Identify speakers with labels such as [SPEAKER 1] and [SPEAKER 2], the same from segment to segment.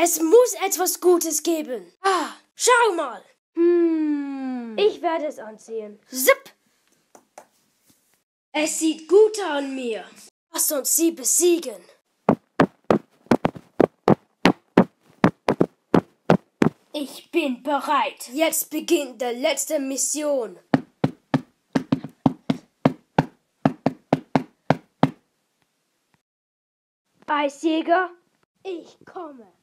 [SPEAKER 1] Es muss etwas Gutes geben. Ah, schau mal.
[SPEAKER 2] Hm.
[SPEAKER 1] Ich werde es anziehen.
[SPEAKER 2] Zip.
[SPEAKER 1] Es sieht gut an mir. Lass uns sie besiegen. Ich bin bereit. Jetzt beginnt die letzte Mission. Eisjäger, ich komme.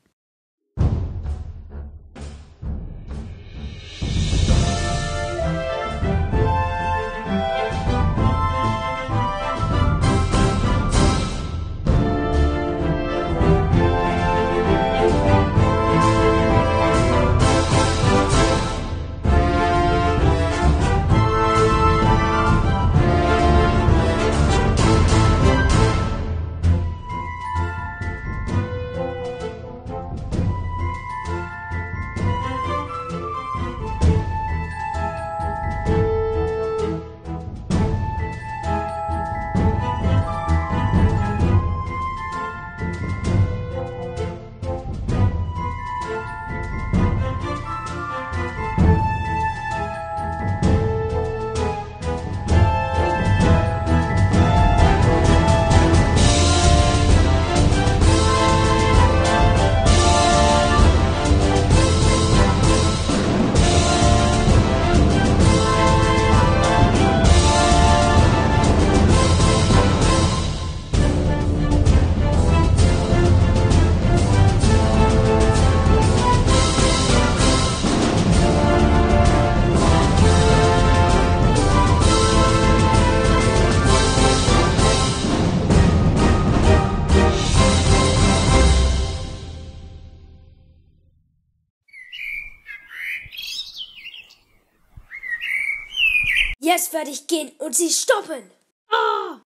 [SPEAKER 1] Jetzt werde ich gehen und sie stoppen. Ah!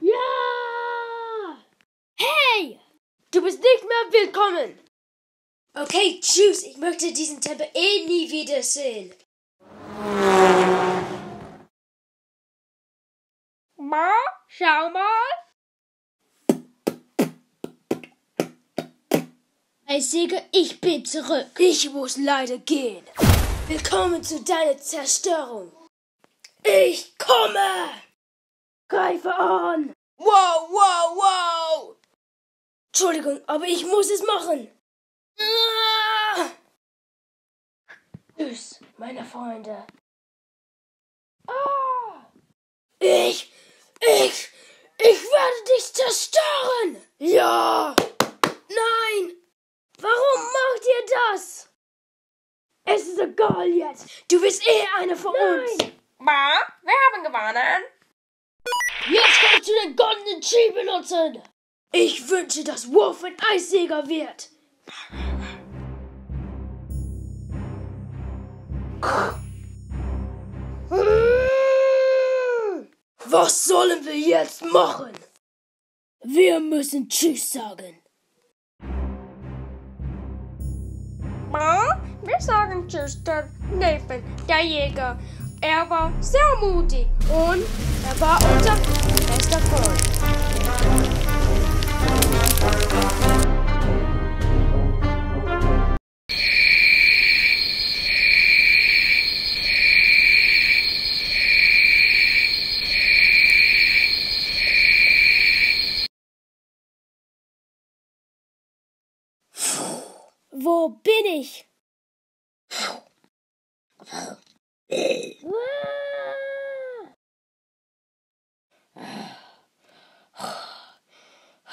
[SPEAKER 1] Ja! Hey! Du bist nicht mehr willkommen. Okay, tschüss. Ich möchte diesen Tempel eh nie wiedersehen.
[SPEAKER 2] Ma, schau mal.
[SPEAKER 1] Eisjäger, ich bin zurück. Ich muss leider gehen. Willkommen zu deiner Zerstörung. Ich komme! Greife an!
[SPEAKER 2] Wow, wow, wow.
[SPEAKER 1] Entschuldigung, aber ich muss es machen. Ah! Tschüss, meine Freunde. Ah! Ich, ich, ich werde dich zerstören! Ja! Nein! Warum macht ihr das? Es ist egal jetzt. Du bist eh einer von uns.
[SPEAKER 2] Ma, wir haben gewonnen.
[SPEAKER 1] Jetzt kannst du den goldenen Chi benutzen. Ich wünsche, dass Wolf ein Eisjäger wird. Was sollen wir jetzt machen? Wir müssen Tschüss sagen.
[SPEAKER 2] Ma, wir sagen Tschüss, der Nathan, der Jäger. Er war sehr mutig und er war unser bester Freund.
[SPEAKER 1] Wo bin ich?